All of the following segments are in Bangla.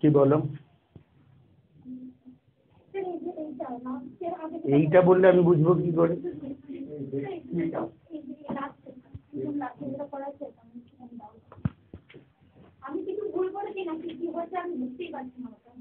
কি বলো? এইটা বললে আমি বুঝব কি করে? আমি কিছু ভুল করেছি নাকি কি হচ্ছে আমি বুঝতেই পারছি না ওটা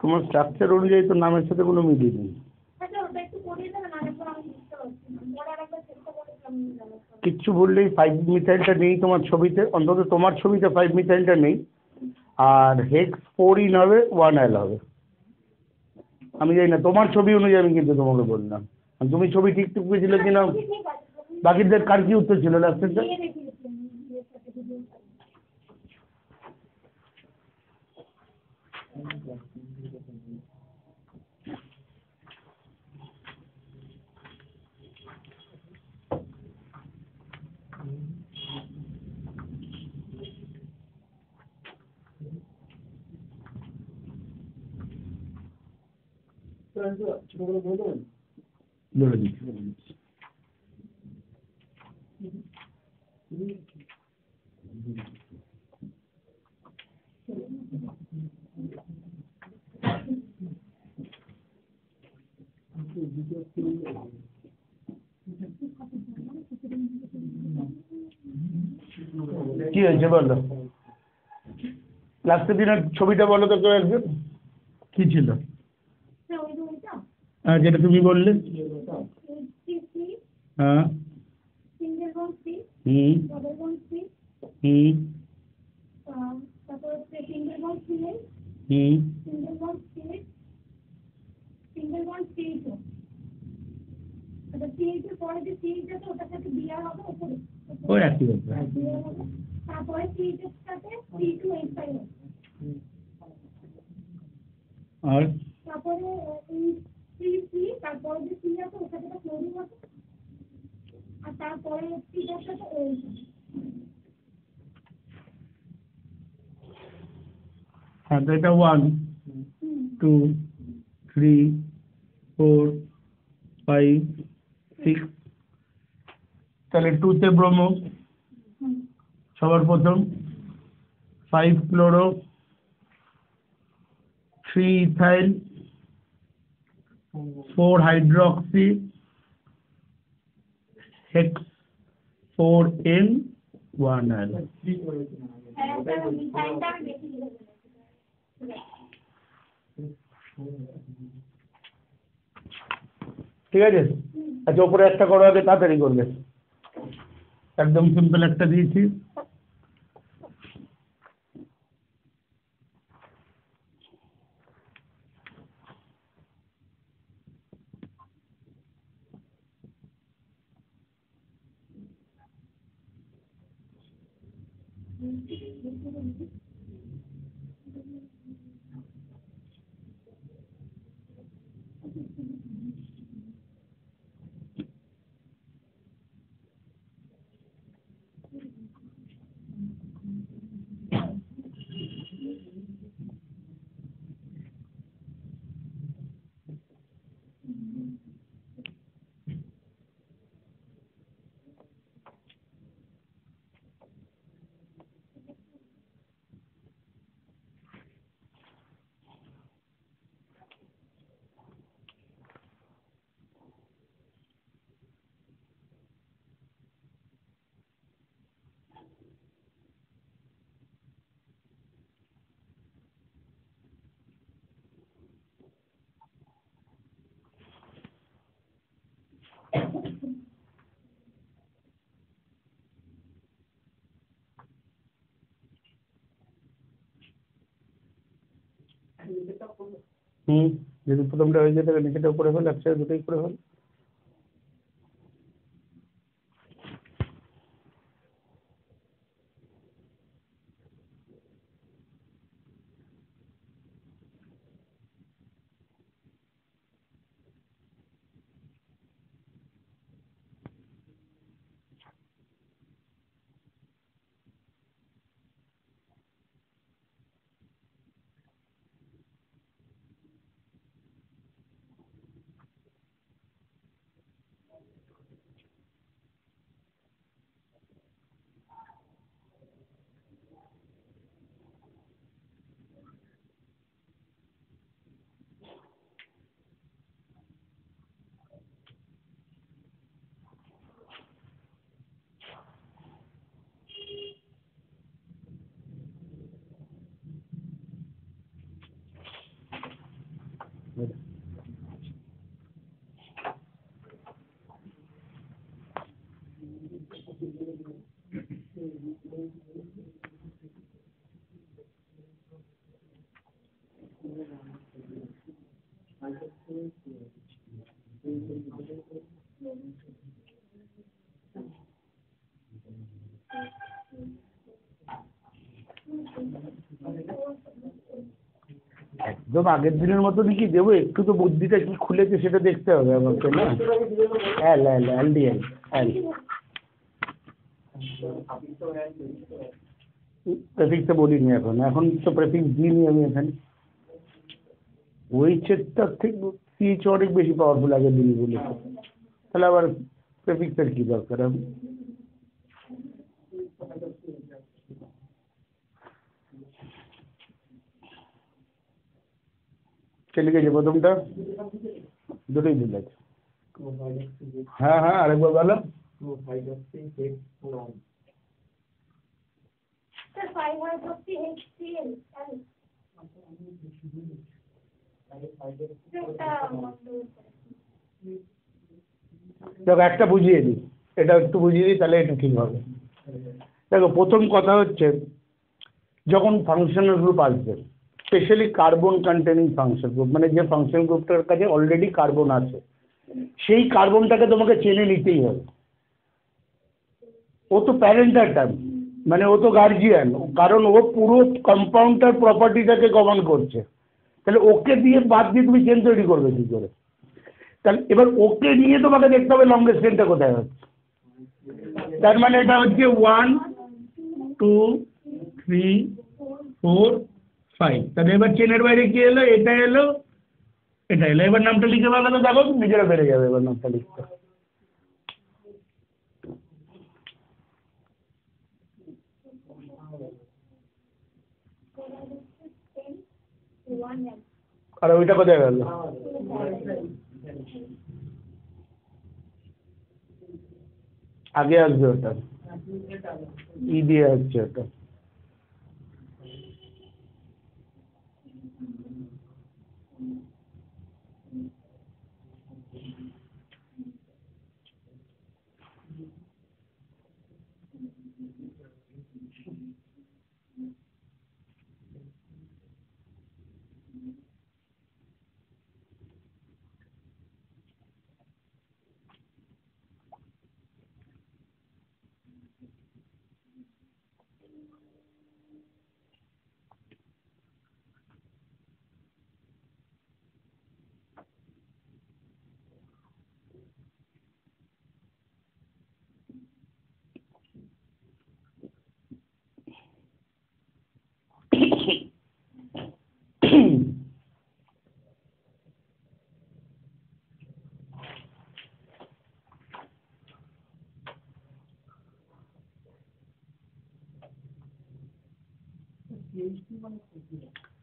তোমার স্ট্রাকচার অনুযায়ী তো নামের সাথে কোনো মিলিয়ে নেই। আচ্ছা কিচ্ছু বললেই ফাইভ মিথাইলটা নেই তোমার ছবিতে অন্তত তোমার ছবিতে ফাইভ মিথাইলটা নেই। আর হেক্স ফোর ইন হবে ওয়ান এল হবে। আমি জানি না তোমার ছবি অনুযায়ী আমি কিন্তু তোমাকে বললাম। তুমি ছবি ঠিক ঠিক পেয়েছিলে কিনা বাকিদের কার কি উত্তর ছিল সাথে। বলে দিচ্ছি বলে দিচ্ছি কি হয়েছে বলো? লাস্টের দিনের ছবিটা বলো তো কেউ একজন কি ছিল স্যার ওই যে ওইটা হ্যাঁ যেটা তুমি বললে। হ্যাঁ। হুম। হুম। তারপর হুম একই ব্যাপার। সাথে সি টু ফাইভ হবে আর তারপরে এই সি সি তারপরে যে সি আছে ওর সাথে ক্লোরিং আছে আর তারপরে সিটার সাথে ওএইচ আছে হ্যাঁ তো এটা one hmm two three four five six তাহলে টুতে ব্রোমো সবার প্রথম five chloro three ethyl four hydroxy hex four ene one. ঠিক আছে? আচ্ছা ওপরে একটা করো আগে, তাড়াতাড়ি করবে। একদম সিম্পল একটা দিয়েছি। হুম যদি প্রথমটা হয়ে যায় তাহলে নিচেটা করে ফেল একসাথে দুটোই করে ফেল। একদম আগের দিনের মতনই কি দেবো? একটু তো বুদ্ধিটা কি খুলেছে সেটা দেখতে হবে আমাকে, না? এল এল এল ডি এল এল প্রেফিক্সে বলিনি এখন। এখন তো প্রেফিক্স দিইনি আমি এখানে। ওই চেকটার থেকে সিএইচ অনেক বেশি পাওয়ারফুল আগের দিনগুলো তাহলে আবার প্রেফিক্সের কী দরকার? আমি চলে গেছে প্রথমটা? দুটোই ভুল আছে। হ্যাঁ হ্যাঁ আরেকবার বলো। দেখো, একটা বুঝিয়ে দিই। এটা একটু বুঝিয়ে দিই, তাহলে এটা ঠিক হবে। দেখো, প্রথম কথা হচ্ছে, যখন ফাংশনাল গ্রুপ আসবে specially carbon containing function group মানে যে ফাংশন গ্রুপটার কাছে অলরেডি কার্বন আছে, সেই কার্বনটাকে তোমাকে চেনে নিতেই হবে। ও তো প্যারেন্টার টার্ম মানে ও তো গার্জিয়ান কারণ ও পুরো কম্পাউন্ডটার প্রপার্টিটাকে গভর্ন করছে। তাহলে ওকে দিয়ে বাদ দিয়ে তুমি চেন তৈরি করবে কী করে? তাহলে এবার ওকে নিয়ে তোমাকে দেখতে হবে লংগেস্ট চেনটা কোথায় হচ্ছে। তার মানে এটা হচ্ছে one two three four five তাহলে এবার চেনের বাইরে কি এলো? এটা এলো? এটা এলো। এবার নামটা লিখে তো দেখো নিজেরা বেড়ে যাবে এবার নামটা লিখতে। আর ওইটা কোথায় গেল? আগে আসবে ওটা। ই দিয়ে আসছে ওটা।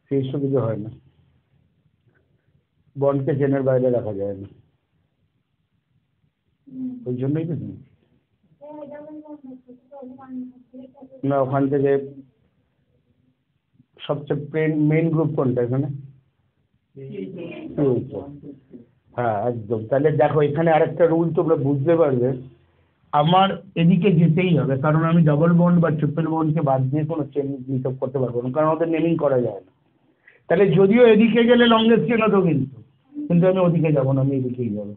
সেই কিছু হয় না। বন্ডকে চেনের বাইরে রাখা যায় না। ওই জন্যই তো। না, ওখান থেকে সবচেয়ে মেন গ্রুপ কোনটা এখানে? হ্যাঁ একদম। তাহলে দেখো, এখানে আরেকটা রুল তোমরা বুঝতে পারবে। আমার এদিকে যেতেই হবে, কারণ আমি ডবল বন্ড বা ট্রিপল বন্ডকে বাদ দিয়ে কোনো চেন হিসাব করতে পারব না, কারণ ওদের নেমিং করা যায় না। তাহলে যদিও এদিকে গেলে লংগেস্ট চেন হতো কিন্তু কিন্তু আমি ওদিকে যাব না, আমি এদিকেই যাব।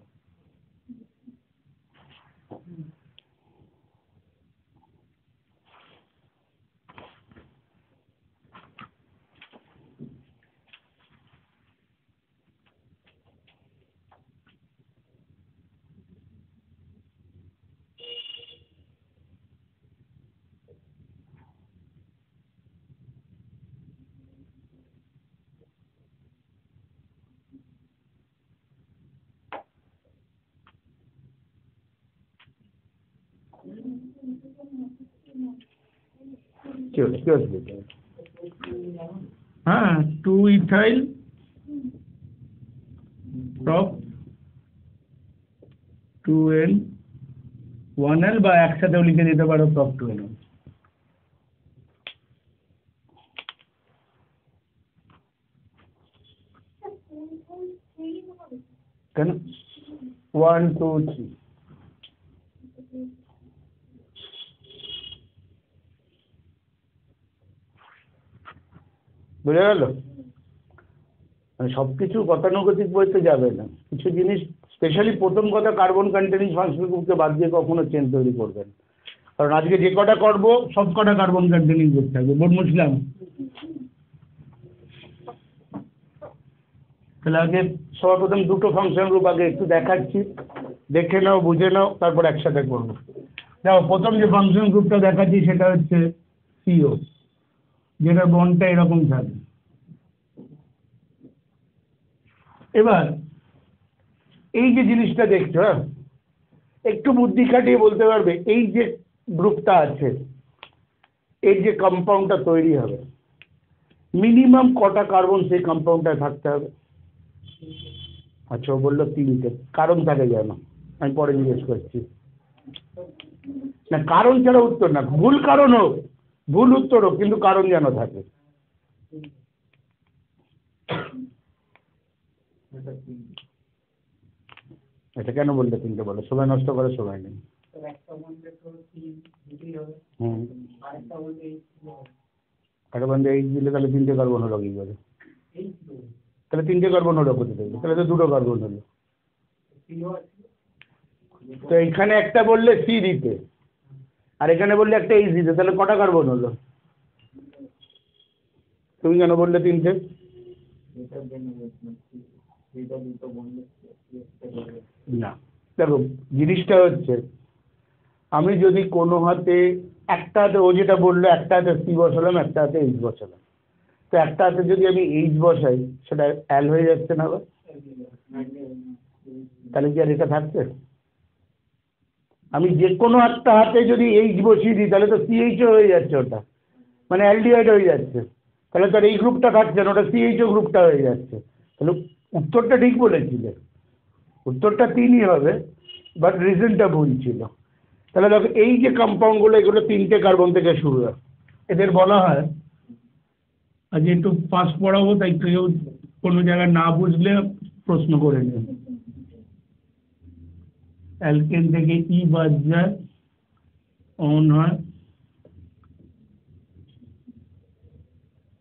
হ্যাঁ two ethyl top two ol one ol বা একসাথেও লিখে দিতে পারো টপ টু এল কেন? ওয়ান টু থ্রি বুঝে গেল? মানে সব কিছু গতানুগতিক বইতে যাবে না। কিছু জিনিস স্পেশালি প্রথম কথা কার্বন কন্টেনিং গ্রুপকে বাদ দিয়ে কখনো চেন তৈরি করবেন কারণ আজকে যে কটা করব, সব কটা কার্বন কন্টেনিং গ্রুপ থাকবে বোর্ড মুসলাম? তাহলে আগে সর্বপ্রথম দুটো ফাংশন গ্রুপ আগে একটু দেখাচ্ছি। দেখে নাও, বুঝে নাও, তারপর একসাথে করব। দেখো, প্রথম যে ফাংশন গ্রুপটা দেখাচ্ছি, সেটা হচ্ছে সিও যেটা বনটা এরকম থাকে এবার, এই যে জিনিসটা দেখছ হ্যাঁ? একটু বুদ্ধি খাটিয়ে বলতে পারবে, এই যে গ্রুপটা আছে, এর যে কম্পাউন্ডটা তৈরি হবে মিনিমাম কটা কার্বন সেই কম্পাউন্ডটায় থাকতে হবে? আচ্ছা বলল তিনটে, কারণ থাকে যেন, আমি পরে জিজ্ঞেস করছি। না, কারণ ছাড়া উত্তর না, ভুল কারণ হোক। ভুল উত্তর হোক কিন্তু কারণ যেন থাকে। এটা কেন বললে তিনটে বলো? সময় নষ্ট করে সময় নেই। হুম। একটা বন্ধু এইচ দিলে তাহলে তিনটে কার্বন হলো কী করে। তাহলে তিনটে কার্বন হলো কোথা থেকে তাহলে তো দুটো কার্বন হলো তো এখানে একটা বললে সি দিতে। আর এখানে বললে একটা এইচ দিতে তাহলে কটা কার্বন হলো? তুমি কেন বললে তিনটে? না। দেখো, জিনিসটা হচ্ছে, আমি যদি কোনো হাতে একটা হাতে ও যেটা বলল একটা হাতে সি বসালাম একটা হাতে এইচ বসালাম। তো একটা হাতে যদি আমি এইচ বসাই, সেটা অ্যাল হয়ে যাচ্ছে না আবার? তাহলে কি আর এটা থাকছে? আমি যে কোনো একটা হাতে যদি এইচ বসিয়ে দিই, তাহলে তো সিএইচও হয়ে যাচ্ছে ওটা। মানে অ্যালডিহাইড হয়ে যাচ্ছে। তাহলে তো আর এই গ্রুপটা থাকছে না, ওটা সিএইচও গ্রুপটা হয়ে যাচ্ছে। তাহলে উত্তরটা ঠিক বলেছিলে। উত্তরটা তিনই হবে বাট রিজনটা ভুল ছিল। তাহলে দেখো, এই যে কম্পাউন্ডগুলো এগুলো তিনটে কার্বন থেকে শুরু হয়। এদের বলা হয় আজ একটু পাস পড়াবো, তাই কেউ কোনো জায়গায় না বুঝলে প্রশ্ন করে নেবে। অ্যালকেন থেকে ই বাদ যায়? অন হয়।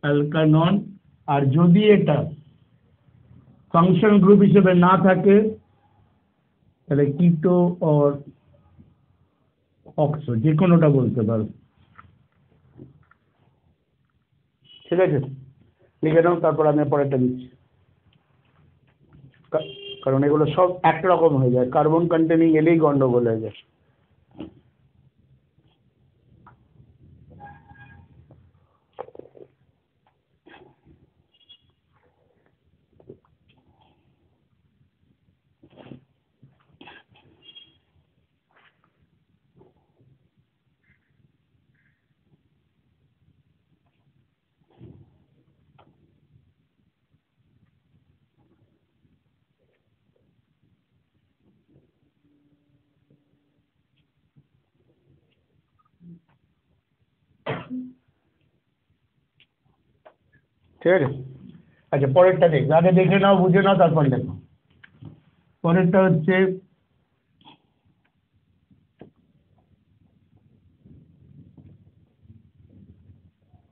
অ্যালকানন আর যদি এটা ফাংশন গ্রুপ হিসেবে না থাকে, তাহলে কিটো অর অক্সো যে কোনোটা বলতে পারো। ঠিক আছে? লিখে নাও, তারপর আমি পরেরটা দিচ্ছি। কারণ এগুলো সব একরকম হয়ে যায়। কার্বন কন্টেনিং এলেই গন্ডগোল হয়ে যায়। ঠিক আছে? আচ্ছা পরেরটা দেখবে আগে দেখে নাও, বুঝে নাও, তারপর দেখো। পরেরটা হচ্ছে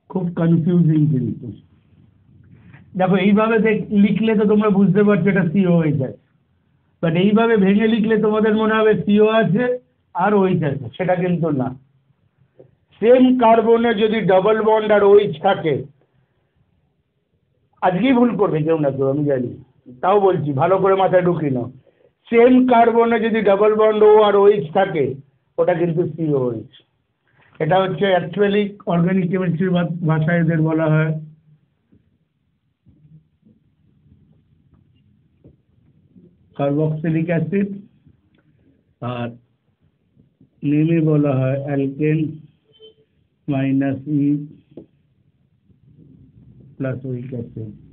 খুব কনফিউজিং কিন্তু দেখো, এইভাবে দেখ, লিখলে তো তোমরা বুঝতে পারছ এটা সিও হয়ে যায় বাট এইভাবে ভেঙে লিখলে তোমাদের মনে হবে সিও আছে আর ওইচ আছে, সেটা কিন্তু না। সেম কার্বনে যদি ডবল বন্ড আর ওইচ থাকে আজকেই ভুল করবে, কেউ না কেউ আমি জানি। তাও বলছি, ভালো করে মাথায় ঢুকিয়ে নাও। সেম কার্বনে যদি ডাবল বন্ড ও আর ওইচ থাকে, ওটা কিন্তু সিওএইচ এটা হচ্ছে অ্যাকচুয়ালি অর্গানিক কেমিস্ট্রির ভাষায় এদের বলা হয়। কার্বক্সিলিক অ্যাসিড আর নেমে বলা হয় alkane minus e plus weak acid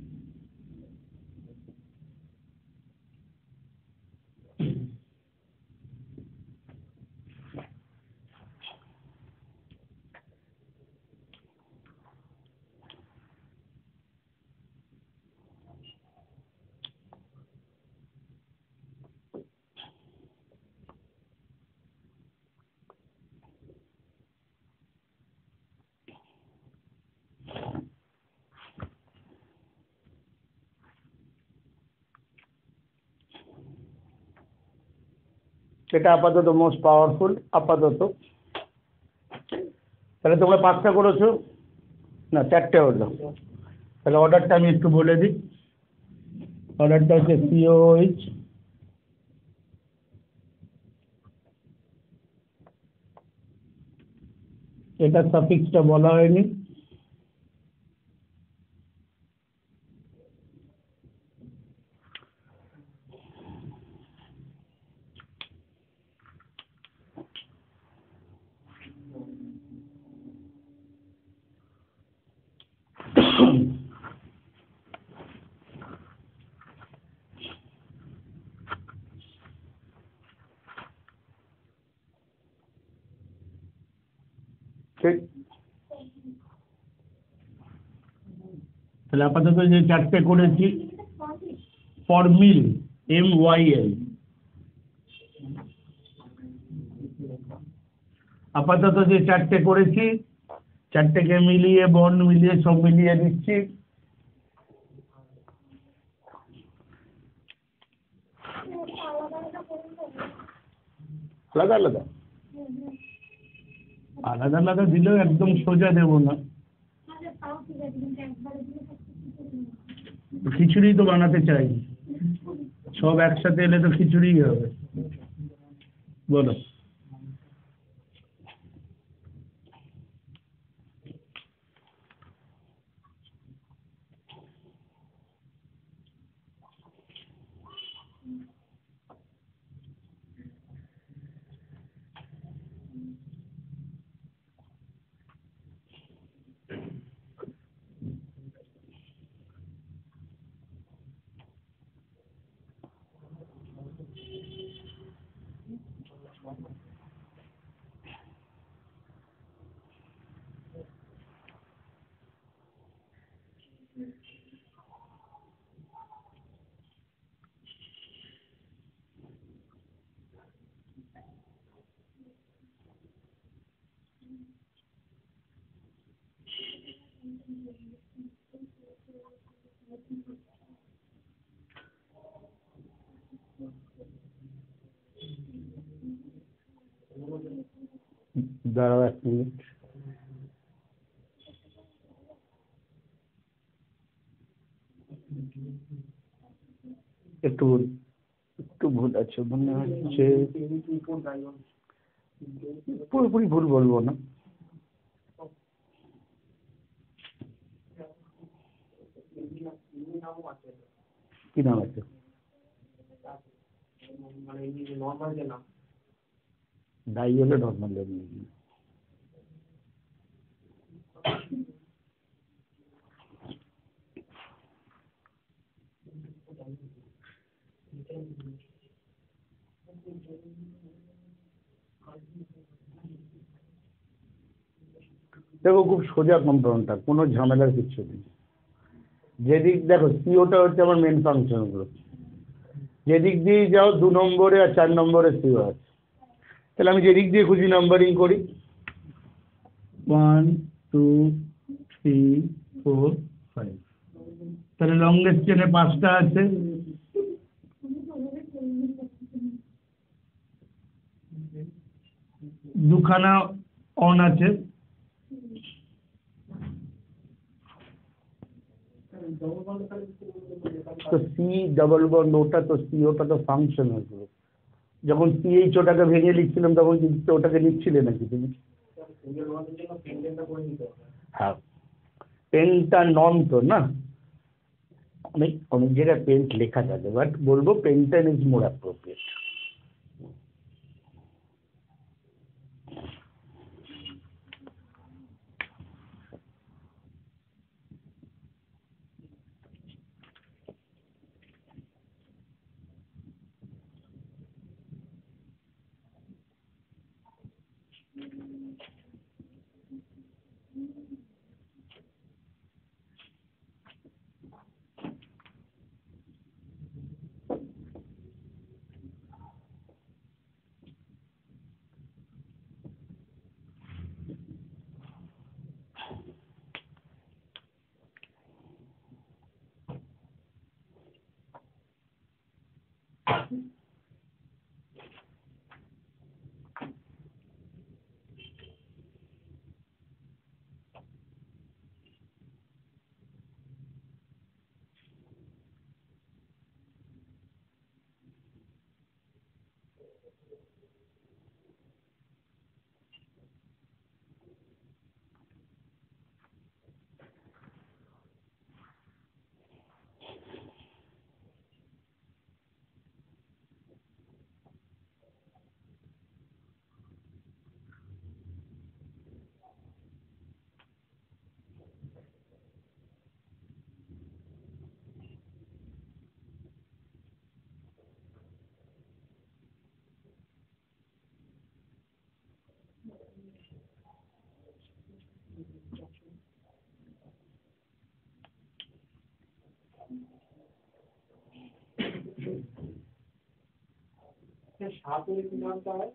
এটা আপাতত মোস্ট পাওয়ারফুল আপাতত। তাহলে তোমরা পাঁচটা করেছ? না, চারটে হলো। তাহলে অর্ডারটা আমি একটু বলে দিই। অর্ডারটা হচ্ছে সিওএইচ এটা সাফিক্সটা বলা হয়নি ঠিক তাহলে আপাতত যে চারটে করেছি ফরমিল এম ওয়াই এল আপাতত যে চারটে করেছি চারটেকে মিলিয়ে বন্ড মিলিয়ে সব মিলিয়ে দিচ্ছি। আলাদা আলাদা? আলাদা আলাদা দিলেও একদম সোজা দেবো না। খিচুড়ি তো বানাতে চাই। সব একসাথে এলে তো খিচুড়িই হবে। বলো দাঁড়াও এক মিনিট একটু একটু ভুল আছে মনে হচ্ছে পুরোপুরি ভুল বলব না। কি নাম আছে? ডাই হলে নর্মাল দেখো, খুব সোজা কম্পাউন্ডটা কোনো ঝামেলার কিচ্ছু নেই। যেদিক, দেখো সিওটা হচ্ছে আমার মেন ফাংশনগুলো যেদিক দিয়ে যাও, দু নম্বরে আর চার নম্বরে সিও আছে। তাহলে আমি যেদিক দিয়ে খুঁজি নাম্বারিং করি। One two three four five তাহলে লংগেস্ট চেনে পাঁচটা আছে তুমি তো ওভাবে করে নিয়ে যাচ্ছি। দুখানা অন আছে। তো সি ডবল বন্ড ওটা তো সি ওটা তো ফাংশন হয়েছিল যখন সিএইচ ওটাকে ভেঙে লিখছিলাম, তখন কিন্তু ওটাকে লিখছিলে নাকি তুমি? হ্যাঁ। পেনটা নন তো, না? অনেক অনেক জায়গায় পেন্ট লেখা থাকে বাট বলব পেন্টেন ইজ মোর অ্যাপ্রোপ্রিয়েট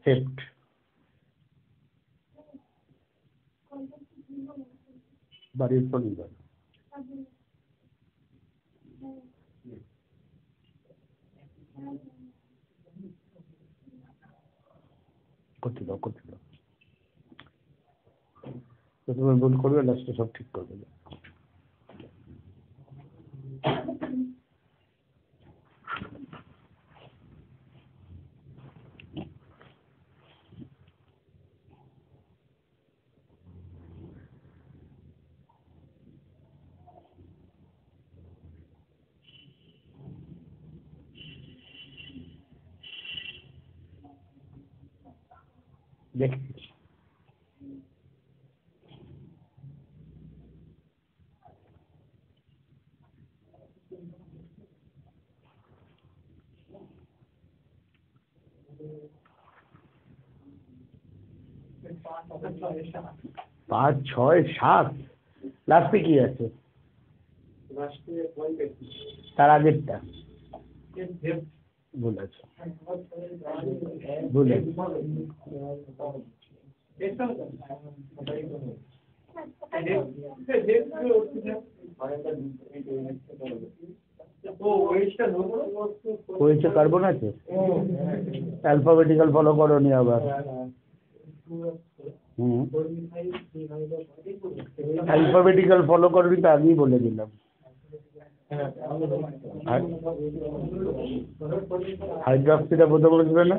হেক্ট বাড়ির পরিবার করতে দাও করতে দাও প্রথমে ভুল করবে লাস্টে সব ঠিক করে দেবে দেখছি পাঁচ ছয় সাত। লাস্টে কি আছে? তার আগেরটা। ভুল আছে ভুল আছে কার্বন আছে? অ্যালফাবেটিক্যাল ফলো করনি আবার। অ্যালফাবেটিক্যাল ফলো করবি তো আগেই বলে দিলাম। হাইড্রক্সিটা প্রথমে বলেছিল না?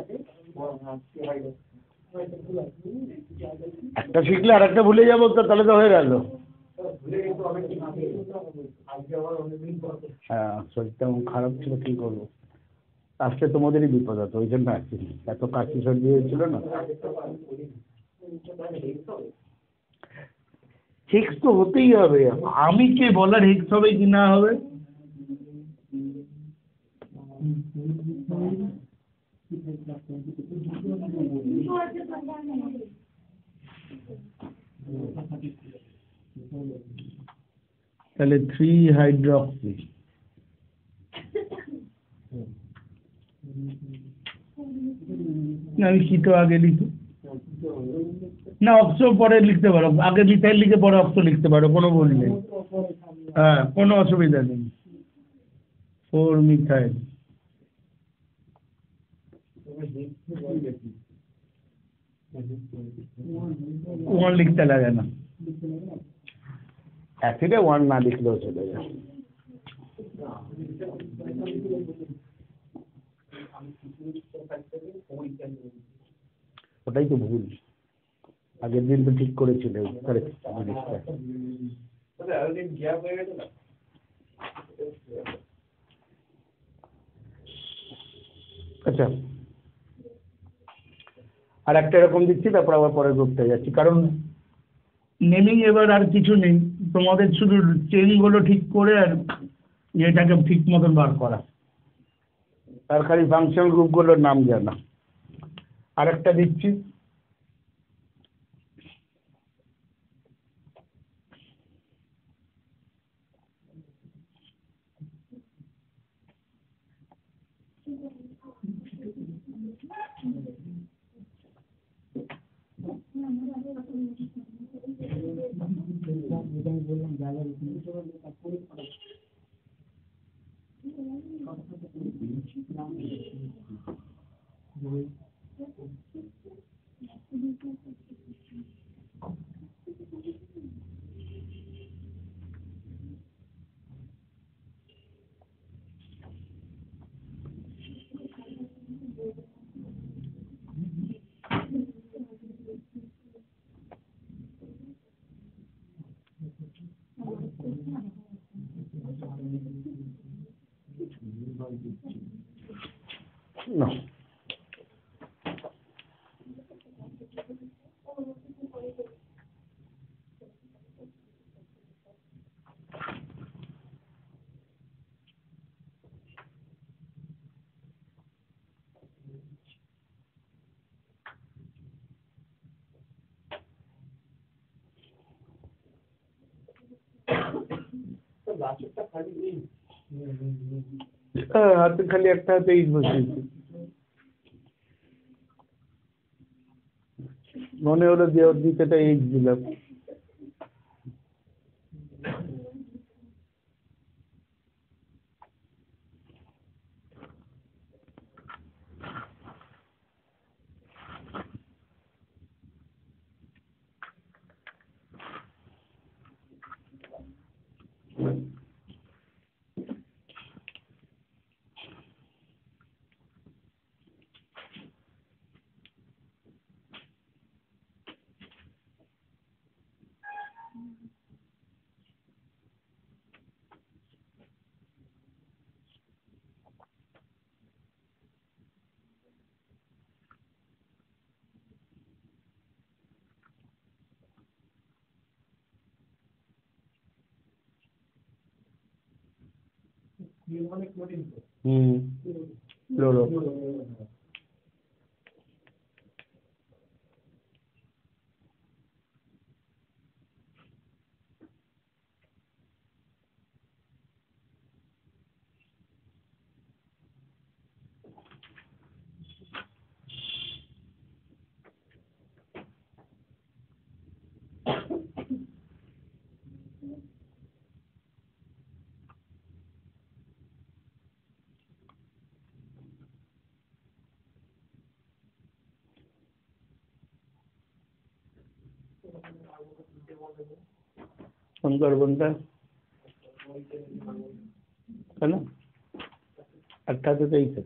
একটা শিখলে আর একটা ভুলে যাব তো, তাহলে তো হয়ে গেল। হ্যাঁ শরীরটা খারাপ ছিল, কী করব? আজকে তোমাদেরই বিপদ হতো ওই জন্য আসছিনি এত কাশি সর্দি হয়েছিল না? হিক্স তো হতেই হবে। আমি কে বলার হিক্স হবে কি না হবে? তাহলে থ্রি হাইড্রক্সি আমি কি তো আগে লিখি। না অক্সো পরে লিখতে পারো। আগে মিথাইল লিখে পরে অক্সো লিখতে পারো, কোনো ভুল নেই। হ্যাঁ কোনো অসুবিধা নেই। Four methyl. ওয়ান লিখতে লাগে না। অ্যাসিডে ওয়ান না লিখলেও চলে যায়। ওটাই তো ভুল। আগের দিন তো ঠিক করেছিল জিনিসটা আচ্ছা। আর একটা এরকম দিচ্ছি তারপর আবার পরের গ্রুপটা যাচ্ছি। কারণ নেমেই এবার আর কিছু নেই। তোমাদের শুধু চেনগুলো ঠিক করে আর ইয়েটাকে ঠিক মতন বার করা। আর খালি ফাংশন গ্রুপগুলোর নাম জানা। আরেকটা দিচ্ছি Thank you. Thank you. হ্যাঁ, হাতে খালি একটা হাতে ইট বসিয়েছি মনে হলো যে ওর দিকেটা ইট দিলাম হুম। শঙ্কর কোনটা কেন একটা হাতে তো এইটা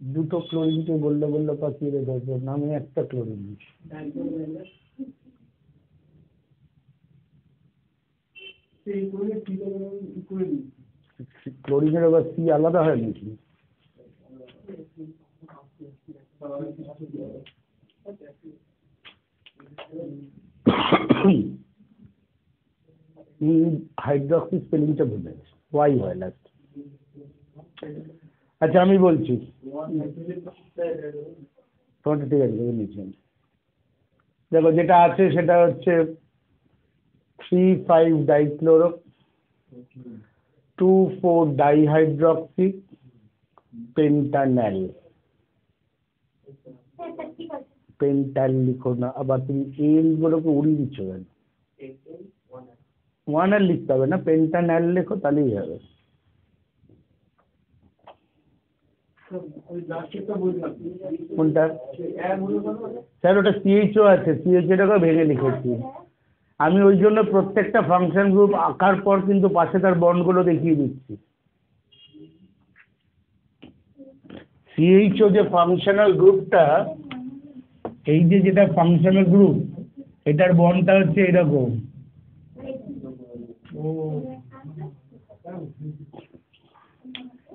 দুটো ক্লোরিনকে বললে বললে পাঠিয়ে রেখেছে আমি একটা ক্লোরিন দিচ্ছি ক্লোরিনের আবার সি আলাদা হয় নাকি? হাইড্রক্সি স্পেলিংটা ভুলে গেছি। ওয়াই হয় লাস্ট আচ্ছা আমি বলছি। তোমারটা ঠিক আছে আমি। দেখো, যেটা আছে সেটা হচ্ছে three five dichloro two four dihydroxy pentanal pental লিখো না আবার তুমি এল গুলোকে উড়িয়ে দিচ্ছ কেন? ওয়ান আর লিখতে হবে না পেন্টানাল লেখো, তাহলেই হবে। কোনটা? স্যার ওটা সিএইচও আছে সিএইচওটাকে ভেঙে লিখেছি। আমি ওই জন্য প্রত্যেকটা ফাংশন গ্রুপ আঁকার পর কিন্তু পাশে তার বন্ডগুলো দেখিয়ে দিচ্ছি। সিএইচও যে ফাংশনাল গ্রুপটা এই যে যেটা ফাংশনাল গ্রুপ এটার বনটা হচ্ছে এরকম।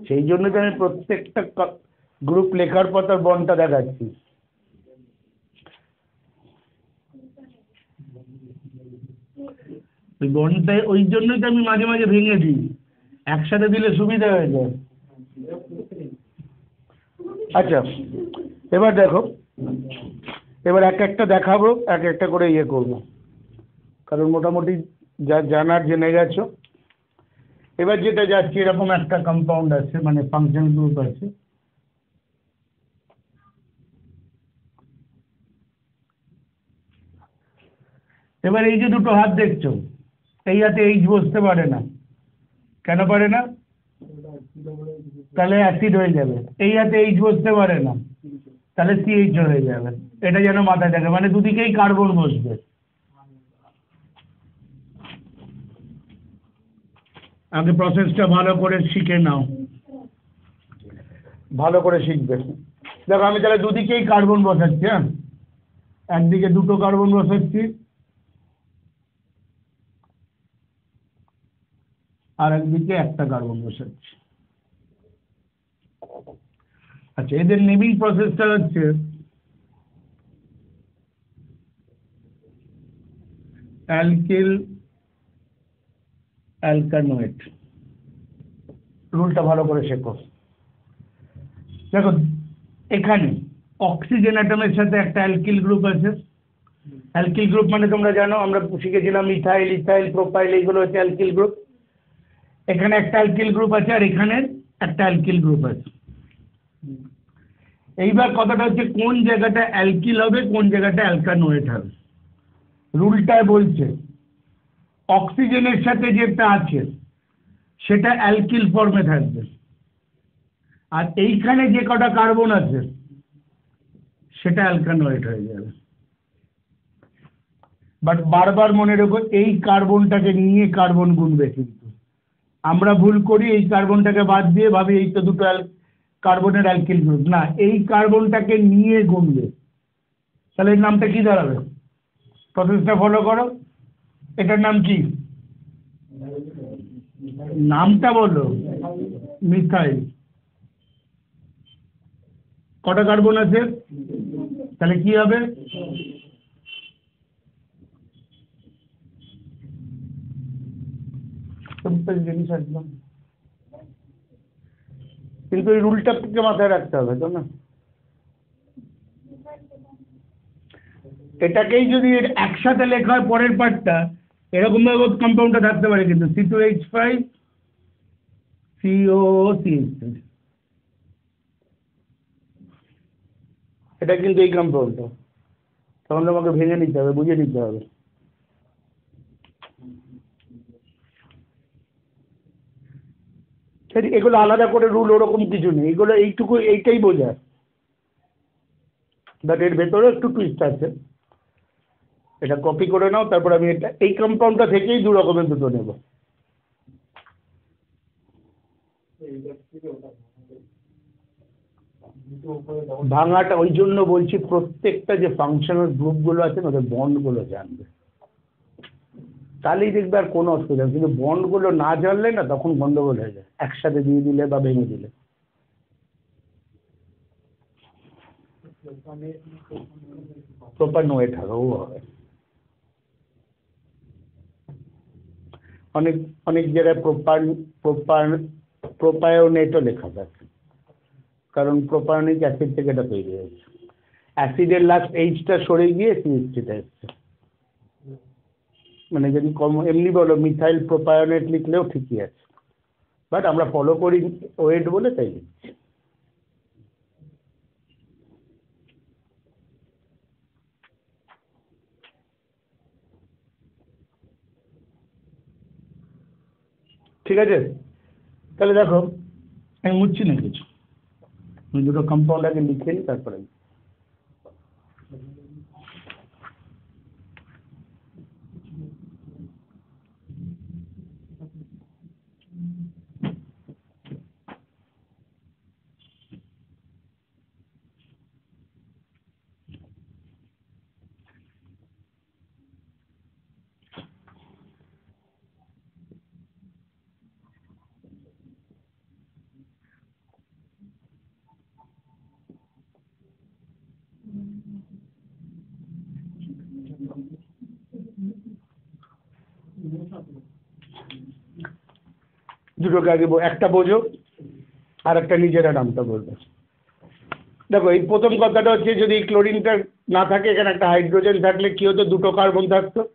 সেই জন্য তো আমি প্রত্যেকটা গ্রুপ লেখার পর তার বন্ডটা দেখাচ্ছি। ওই বন্ডটা ওই জন্যই তো আমি মাঝে মাঝে ভেঙে দিই একসাথে দিলে সুবিধা হয়ে যায়। আচ্ছা এবার দেখো, এবার এক একটা দেখাবো, এক একটা করে ইয়ে করব। কারণ মোটামুটি যা জানার, জেনে গেছো। এবার যেটা যাচ্ছে, এরকম একটা কম্পাউন্ড আছে মানে ফাংশন গ্রুপ আছে। এবার এই যে দুটো হাত দেখছ এই হাতে এইচ বসতে পারে না। কেন পারে না? তাহলে অ্যাসিড হয়ে যাবে। এই হাতে এইচ বসতে পারে না। তাহলে সিএইচ হয়ে যাবে। এটা যেন মাথায় থাকে। মানে দুদিকেই কার্বন বসবে। আগে প্রসেসটা ভালো করে শিখে নাও। ভালো করে শিখবে। দেখো, আমি তাহলে দুদিকেই কার্বন বসাচ্ছি হ্যাঁ? একদিকে দুটো কার্বন বসাচ্ছি আর একদিকে একটা কার্বন বসাচ্ছি। আচ্ছা এদের নেমিং প্রসেসটা হচ্ছে অ্যালকিল অ্যালকানোয়েট রুলটা ভালো করে শেখো। দেখো এখানে অক্সিজেন অ্যাটমের সাথে একটা অ্যালকিল গ্রুপ আছে। অ্যালকিল গ্রুপ মানে তোমরা জানো আমরা শিখেছিলাম ইথাইল ইথাইল প্রোপাইল এইগুলো হচ্ছে অ্যালকিল গ্রুপ এখানে একটা অ্যালকিল গ্রুপ আছে আর এখানে একটা অ্যালকিল গ্রুপ আছে। এইবার কথাটা হচ্ছে কোন জায়গাটা অ্যালকিল হবে, কোন জায়গাটা অ্যালকানোয়েট হবে। রুলটায় বলছে অক্সিজেনের সাথে যেটা আছে, সেটা অ্যালকিল ফর্মে থাকবে। আর এইখানে যে কটা কার্বন আছে, সেটা অ্যালকানোয়েট হয়ে যাবে। বাট বারবার মনে রেখো, এই কার্বনটাকে নিয়ে কার্বন গুনবে কিন্তু আমরা ভুল করি, এই কার্বনটাকে বাদ দিয়ে ভাবি এই তো দুটো কার্বনের অ্যালকিল গ্রুপ। না, এই কার্বনটাকে নিয়ে গুনবে তাহলে এর নামটা কি দাঁড়াবে? প্রসেসটা ফলো করো। এটার নাম কি? নামটা বলো। মিথাইল। কটা কার্বন আছে? তাহলে কি হবে? সিম্পল জিনিস একদম। কিন্তু এই রুলটাকে মাথায় রাখতে হবে তো না? এটাকেই যদি একসাথে লেখা হয় পরের পার্টটা এরকমভাবে কম্পাউন্ডটা থাকতে পারে কিন্তু C two H five CO C H এটা কিন্তু এই কম্পাউন্ডটা তখন তোমাকে ভেঙে নিতে হবে বুঝে নিতে হবে। এগুলো আলাদা করে রুল ওরকম কিছু নেই। এগুলো এইটুকু, এইটাই বোঝায়। বাট এর ভেতরে একটু টুইস্ট আছে। এটা কপি করে নাও, তারপর আমি এটা, এই কম্পাউন্ডটা থেকেই দু রকমের দুটো নেব। ভাঙাটা, ওই জন্য বলছি প্রত্যেকটা যে ফাংশনাল গ্রুপগুলো আছে না ওদের বন্ডগুলো জানবে। তাহলেই দেখবে আর কোনো অসুবিধা নেই। কিন্তু বন্ডগুলো না জানলে না তখন গন্ডগোল হয়ে যায়। একসাথে দিয়ে দিলে বা ভেঙে দিলে। প্রপার নোয়েট হবে ও হবে অনেক অনেক জায়গায় প্রপার প্রপার প্রোপায়োনেটও লেখা থাকে। কারণ প্রোপায়োনিক অ্যাসিড থেকে এটা তৈরি হয়েছে। অ্যাসিডের লাস্ট এইচটা সরে গিয়ে সিএসটিটা এসছে। মানে যদি কম, এমনি বলো, মিথাইল প্রোপায়োনেট লিখলেও ঠিকই আছে। বাট আমরা ফলো করি ওয়েট বলে, তাই লিখছি। ঠিক আছে? তাহলে দেখো, আমি মুচ্ছি না কিছু। দুটো কম্পাউন্ড আগে লিখে নিই, তারপরে দুটোকে আগে বো- একটা বোঝো আর একটা নিজেরা নামটা বলবে। দেখো, এই প্রথম কথাটা হচ্ছে যদি ক্লোরিনটা না থাকে, এখানে একটা হাইড্রোজেন থাকলে কি হতো? দুটো কার্বন থাকতো,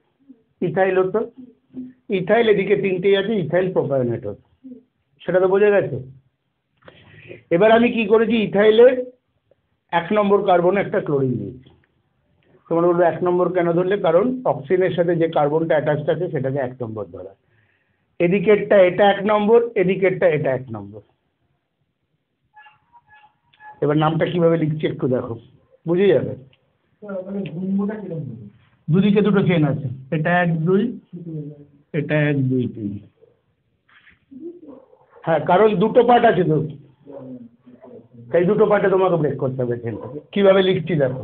ইথাইল হতো। ইথাইল এদিকে তিনটেই আছে, ইথাইল প্রোপায়োনেট হতো। সেটা তো বোঝা গেছে। এবার আমি কি করেছি? ইথাইলের এক নম্বর কার্বনে একটা ক্লোরিন দিয়েছি। তোমরা বলব, এক নম্বর কেন ধরলে? কারণ অক্সিজেনের সাথে যে কার্বনটা অ্যাটাচড আছে, সেটাকে এক নম্বর ধরা এদিকেরটা এটা এক নম্বর, এদিকেরটা এটা এক নম্বর। এবার নামটা কীভাবে লিখছি একটু দেখো। বুঝে যাবে? দুদিকে দুটো চেন আছে। এটা এক, দুই, এটা এক, দুই, তিন। হ্যাঁ কারণ দুটো পার্ট আছে তো। এই দুটো পার্টে তোমাকে ব্রেক করতে হবে চেনটাকে কীভাবে লিখছি দেখো?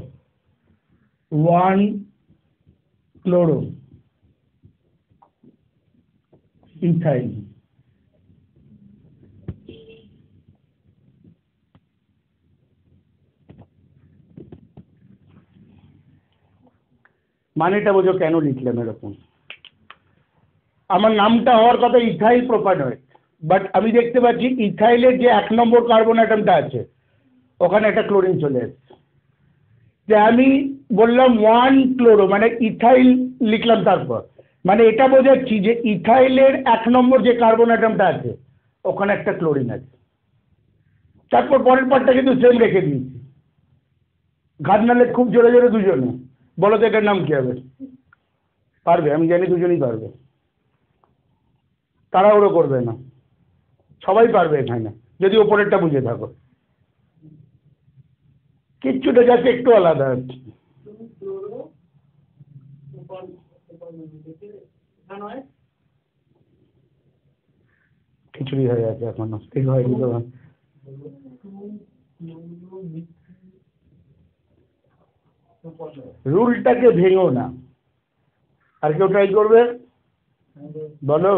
ওয়ান ক্লোরো ইথাইল মানেটা বোঝো কেন লিখলাম এরকম? আমার নামটা হওয়ার কথা ইথাইল প্রোপানয়েড বাট আমি দেখতে পাচ্ছি ইথাইলের যে এক নম্বর কার্বন অ্যাটমটা আছে, ওখানে একটা ক্লোরিন চলে এসছে। যে আমি বললাম ওয়ান ক্লোরো মানে ইথাইল লিখলাম তারপর। মানে এটা বোঝাচ্ছি যে ইথাইলের এক নম্বর যে কার্বন অ্যাটমটা আছে, ওখানে একটা ক্লোরিন আছে। তারপর পরের পার্টটা কিন্তু সেম রেখে দিয়েছি। ঘাট নালে খুব জোরে জোরে দুজনে। বলো তো এটার নাম কী হবে? পারবে? আমি জানি দুজনেই পারবে। তারা তাড়াহুড়ো করবে না। সবাই পারবে এখানে, যদি ওপরেরটা বুঝে থাকো। কিচ্ছুটা যাচ্ছে একটু আলাদা। আছে খিচুড়ি হয়ে আছে এখনও, ঠিক হয়নি তো? রুলটাকে ভেঙো না। আর কেউ ট্রাই করবে? বলো।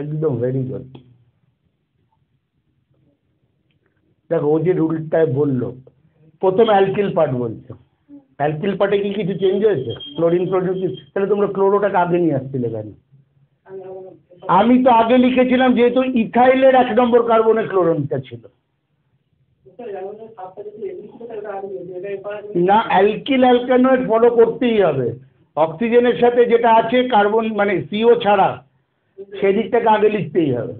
একদম ভেরি গুড দেখো, ও যে রুলটায় বলল প্রথম অ্যালকিল পার্ট বলছে। অ্যালকিল পার্টে কি কিছু চেঞ্জ হয়েছে? ক্লোরিন প্রযুক্তি তাহলে তোমরা ক্লোরোটাকে আগে নিয়ে আসছিলে কেন? আমি তো আগে লিখেছিলাম যেহেতু ইথাইলের এক নম্বর কার্বনের ক্লোরিনটা ছিল। না অ্যালকিল অ্যালকানয়েড ফলো করতেই হবে। অক্সিজেনের সাথে যেটা আছে কার্বন মানে সিও ছাড়া, সেদিকটাকে আগে লিখতেই হবে।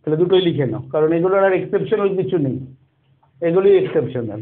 তাহলে দুটোই লিখে নাও, কারণ এগুলোর আর এক্সেপশনাল কিছু নেই। এগুলোই এক্সেপশনাল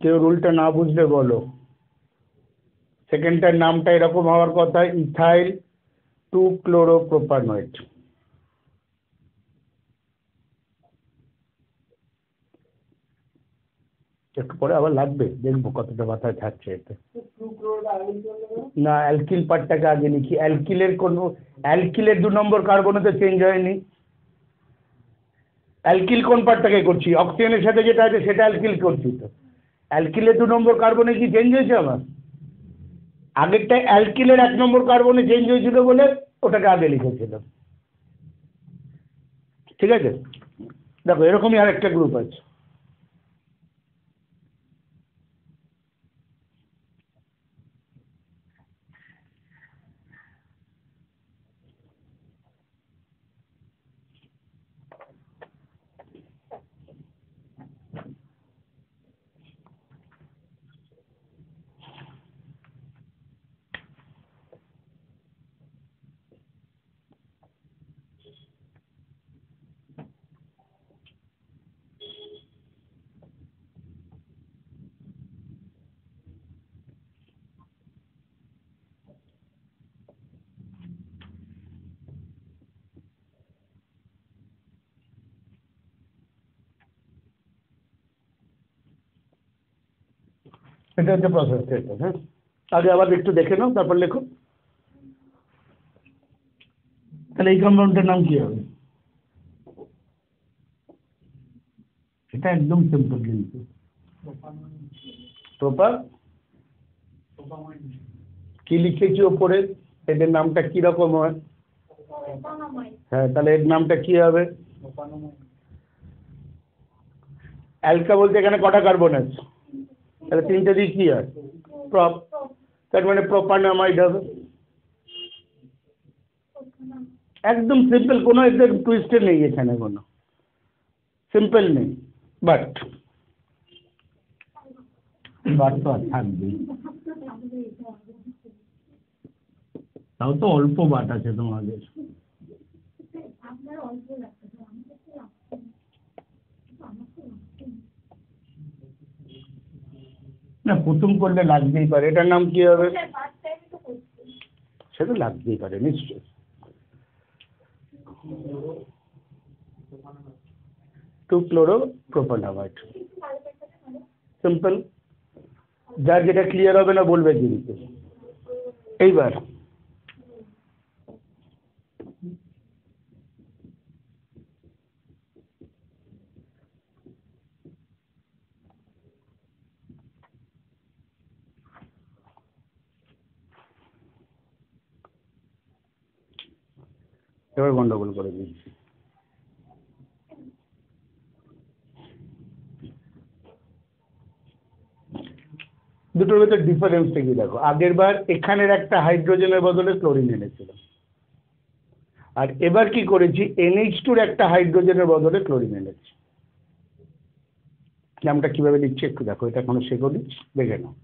কেউ রুলটা না বুঝলে বলো। সেকেন্ডটার নামটা এরকম হওয়ার কথা ইথাইল টু ক্লোরোপ্রোপানয়েড একটু পরে আবার লাগবে, দেখব কতটা মাথায় থাকছে এতে। না অ্যালকিল পার্টটাকে আগে লিখি। অ্যালকিলের কোনো অ্যালকিলের দু নম্বর কার্বনে তো চেঞ্জ হয়নি। অ্যালকিল কোন পার্টটাকে করছি? অক্সিজেনের সাথে যেটা আছে সেটা অ্যালকিল করছি তো। অ্যালকিলের দু নম্বর কার্বনে কি চেঞ্জ হয়েছে আমার আগেরটা অ্যালকিলের এক নম্বর কার্বনে চেঞ্জ হয়েছিল বলে ওটাকে আগে লিখেছিল ঠিক আছে? দেখো, এরকমই আর একটা গ্রুপ আছে। এটা হচ্ছে প্রসেস স্টেটাস হ্যাঁ? আগে আবার একটু দেখে নাও, তারপর লেখো। তাহলে এই কম্পাউন্ডটার নাম কি হবে? এটা একদম সিম্পল কিন্তু প্রপার কি লিখেছি ওপরে? এদের নামটা কি রকম হয়? হ্যাঁ তাহলে এর নামটা কি হবে? অ্যালকা বলতে এখানে কটা কার্বন আছে তাহলে তিনটে দিয়ে কি হয় প্রপ তার মানে প্রোপানামাইড হবে একদম সিম্পল কোনো এদের টুইস্টে নেই এখানে কোনো সিম্পল নেই বাট বাট তো আর থাকবেই তাও তো অল্প বাট আছে তোমাদের আপনার অল্প লাগছে তো আমাকে তো লাগছে না। প্রথম করলে লাগতেই পারে এটার নাম কি হবে। সে তো লাগতেই পারে নিশ্চয় টু ক্লোরো প্রোপানামাইড। সিম্পল যার যেটা ক্লিয়ার হবে না বলবে কিন্তু এইবার এবার গন্ডগোল করে দিয়েছি। দুটোর ভেতর ডিফারেন্সটা কি দেখো। আগের বার এখানের একটা হাইড্রোজেনের বদলে ক্লোরিন এনেছিল। আর এবার কি করেছি এনএইচ টুর একটা হাইড্রোজেনের বদলে ক্লোরিন এনেছি। নামটা কীভাবে লিখছি একটু দেখো, এটা কোনো শেখনি দেখে নাও।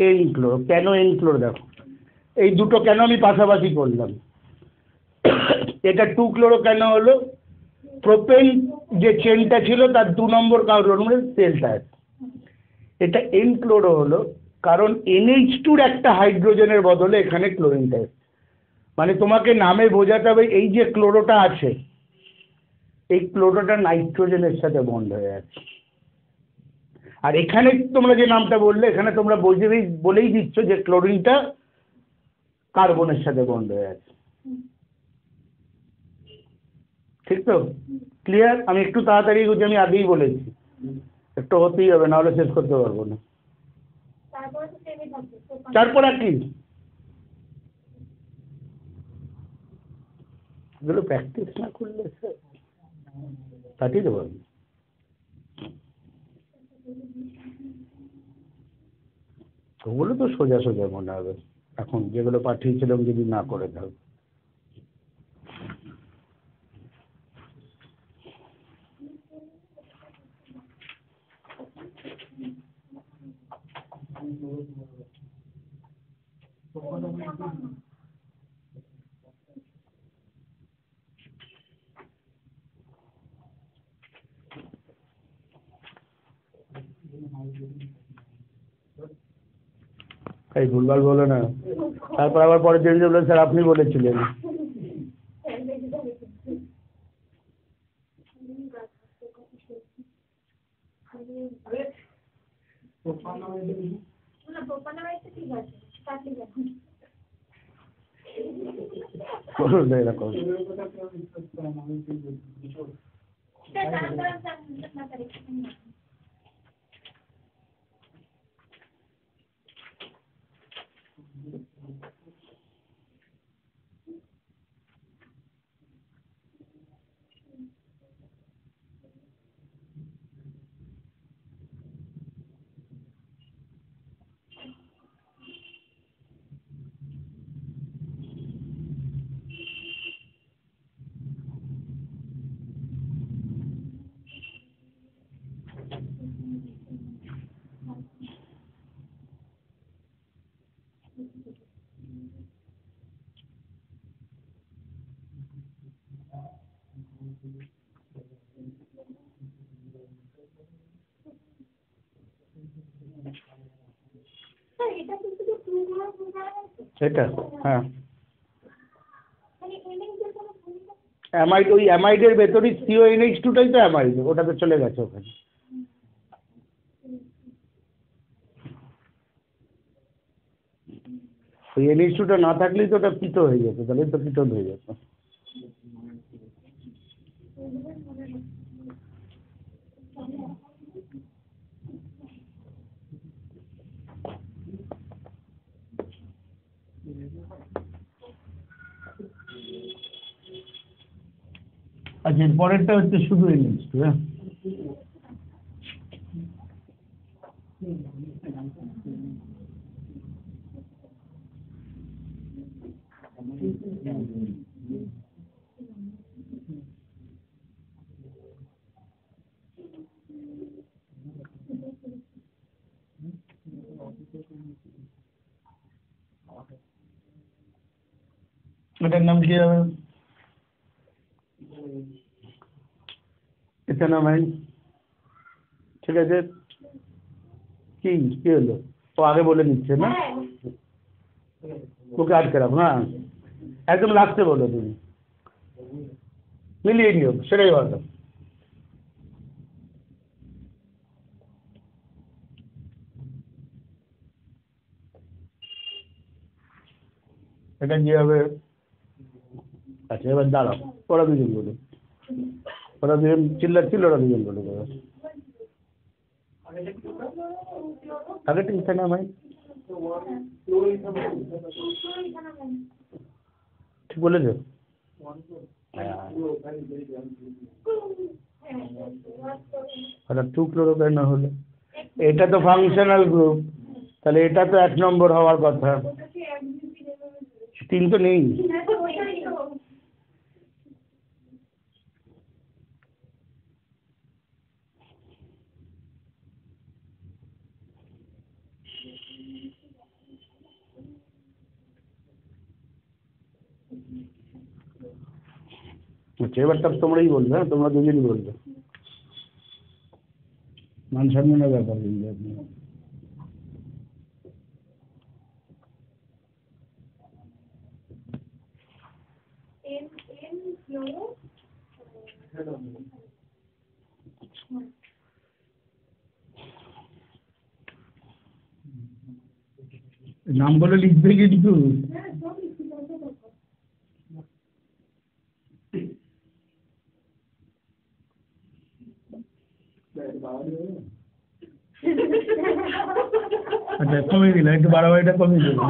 এনক্লোর কেন এনক্লোর দেখো? এই দুটো কেন আমি পাশাপাশি করলাম? এটা টু ক্লোরো কেন হলো? প্রোপেন যে চেনটা ছিল তার দু নম্বর কার্বনের তেলটা এটা এন ক্লোরো হলো কারণ এনএইচ টুর একটা হাইড্রোজেনের বদলে এখানে ক্লোরিনটা মানে তোমাকে নামে বোঝাতে হবে এই যে ক্লোরোটা আছে, এই ক্লোরোটা নাইট্রোজেনের সাথে বন্ধ হয়ে আছে। আর এখানে তোমরা যে নামটা বললে, এখানে তোমরা বলেই বলেই দিচ্ছ যে ক্লোরিনটা কার্বনের সাথে বন্ধ হয়ে আছে। ঠিক তো? ক্লিয়ার আমি একটু তাড়াতাড়ি করছি আমি আগেই বলেছি। একটু হতেই হবে, নাহলে শেষ করতে পারব না। তারপর আর কি? এগুলো প্র্যাকটিস না করলে স্যার কাটিয়ে দেবো আমি। ওগুলো তো সোজা সোজা মনে হবে। এখন যেগুলো পাঠিয়েছিলাম যদি না করে দাও। এই ভুলভাল বলো না তারপর আবার পরের দিন যে বললেন স্যার আপনি বলেছিলেন না, প্রোপানামাইডটা ঠিক আছে, কাটলে যাবে। বলুন না এরকম এটা হ্যাঁ। অ্যামাইড ওই অ্যামাইডের ভেতরই সিও এনএইচ টুটাই তো অ্যামাইড ওটাতে চলে গেছে ওখানে। ওই এনএইচ টুটা না থাকলেই তো ওটা পিতো হয়ে যেত তাহলে তো পিতল হয়ে যেত আচ্ছা এর পরেরটা হচ্ছে শুধু টু হ্যাঁ এটার নাম কি হবে? নাম আইন ঠিক আছে? কি কি হলো? ও আগে বলে নিচ্ছে না? হ্যাঁ। ওকে আটকে রাখো না একদম লাস্টে বলো তুমি। মিলিয়ে নিও সেটাই ভালো। এটা কি হবে আচ্ছা এবার দাঁড়াও ওরা দুজন বলো ওরা দুজন চিল্লাচ্ছিল, ওরা দুজন বলে দেবে ঠিক না ভাই? ঠিক বলেছ? হঠাৎ টু ক্লোরোকাইন হলে? এটা তো ফাংশনাল গ্রুপ তাহলে এটা তো এক নম্বর হওয়ার কথা। তিন তো নেই। আচ্ছা এবারটা তোমরাই বলবে হ্যাঁ তোমরা দুজনই বলবে। মান সম্মানের ব্যাপার কিন্তু আপনি নাম বলে লিখবে কিন্তু হ্যাঁ সব লিখতে পারবে তখন আচ্ছা কমিয়ে দিলাম একটু বাড়াবাড়িটা কমিয়ে দিলাম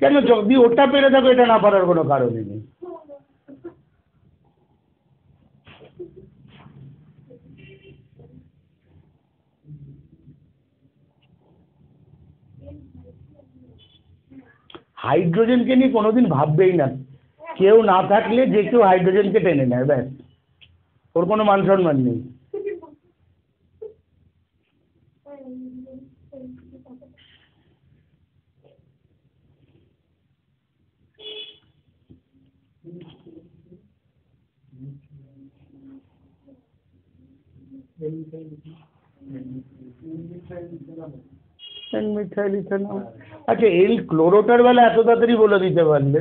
কেন যদি ওটা পেরে থাকো, এটা না পারার কোনো কারণই নেই। হাইড্রোজেনকে নিয়ে কোনোদিন ভাববেই না। কেউ না থাকলে যে কেউ হাইড্রোজেনকে টেনে নেয়, ব্যাস। ওর কোনো মান সম্মান নেই মিথাইল ইথানল আচ্ছা এল ক্লোরোটার বেলা এত তাড়াতাড়ি বলে দিতে পারলে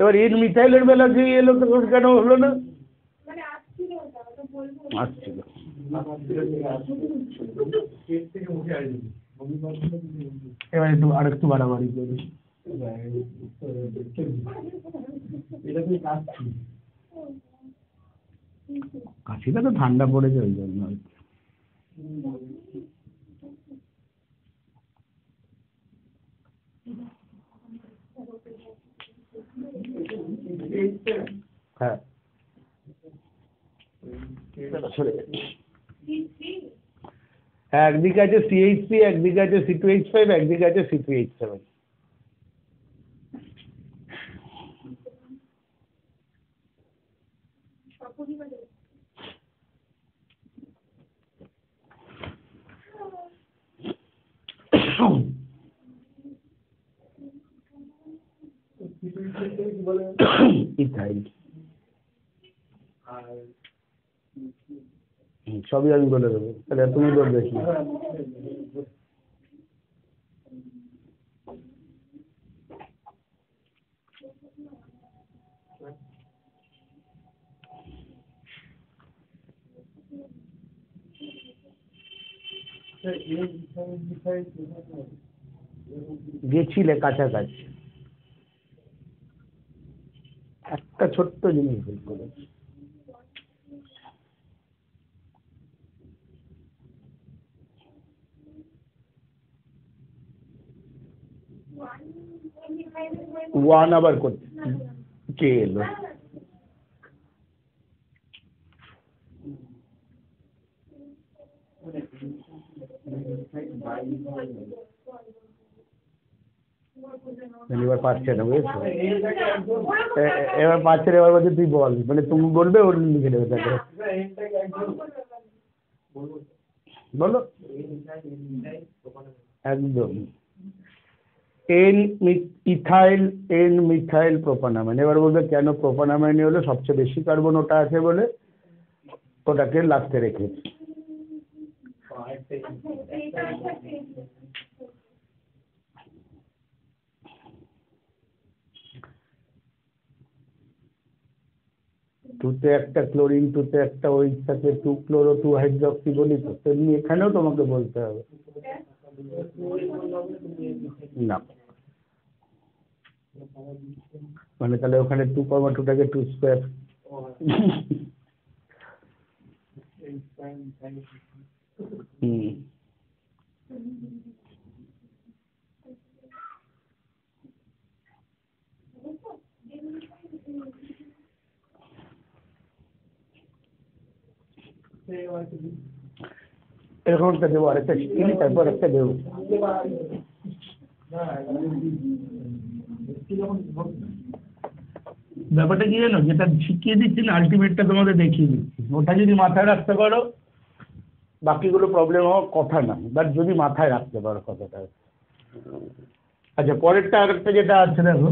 এবার এন মিথাইলের বেলা যে এলো তখন কেন হলো না? বলব আসছিল এবার একটু, আর একটু বাড়াবাড়ি করি। কাশিটা তো ঠান্ডা পড়েছে, ওই জন্য আর হ্যাঁ একদিকে আছে সিএইচ থ্রি একদিকে আছে সি টু এইচ ফাইভ একদিকে আছে C two H seven ethyl hmm, সবই আমি বলে দেবো। তাহলে তুমি বলবে কি? গেছিলে কাছাকাছি। একটা ছোট্ট জিনিস ভুল করেছি। ওয়ান আবার কে এলো? এবার পাচ্ছে না বুঝেছ? এবার পাচ্ছে এবার বলছে, তুই বল। মানে তুমি বলবে, ওর লিখে দেবে তাকে বলো। একদম। N ethyl N methyl propanamine এবার বলবে কেন প্রোপানামাইন হলো? সবচেয়ে বেশি কার্বন ওটা আছে বলে। ওটাকে লাস্টে রেখেছি টুতে একটা ক্লোরিন টুতে একটা ওই থাকে টু ক্লোরো টু হাইড্রক্সি বলি তো, তেমনি এখানেও তোমাকে বলতে হবে। না। মানে তাহলে ওখানে টু কমা টুটাকে টু স্কোয়ার হুম। এরকম একটা দেবো, আরেকটা তারপর একটা দেবো। ব্যাপারটা কি জানো যেটা শিখিয়ে দিচ্ছি না আলটিমেটটা তোমাদের দেখিয়ে দিচ্ছি। ওটা যদি মাথায় রাখতে পারো, বাকিগুলো প্রবলেম হওয়ার কথা না। বাট যদি মাথায় রাখতে পারো কথাটা। আচ্ছা পরেরটা আরেকটা যেটা আছে, দেখো।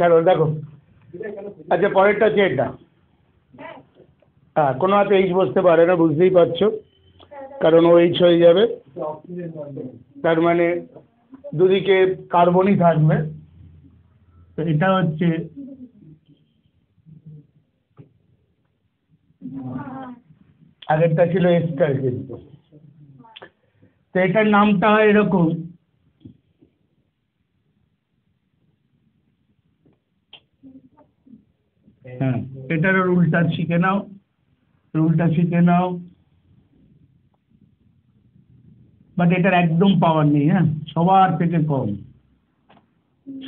চলো দেখো। আচ্ছা পরেরটা হচ্ছে এটা। হ্যাঁ কোনো হাতে এইচ বসতে পারে না, বুঝতেই পারছ। কারণ ও এইচ হয়ে যাবে। তার মানে দুদিকে কার্বনই থাকবে। তো এটা হচ্ছে আগেরটা ছিল এস্টার কিন্তু। তো এটার নামটা হয় এরকম। হ্যাঁ এটারও রুলটা শিখে নাও রুলটা শিখে নাও। বাট এটার একদম পাওয়ার নেই হ্যাঁ সবার থেকে কম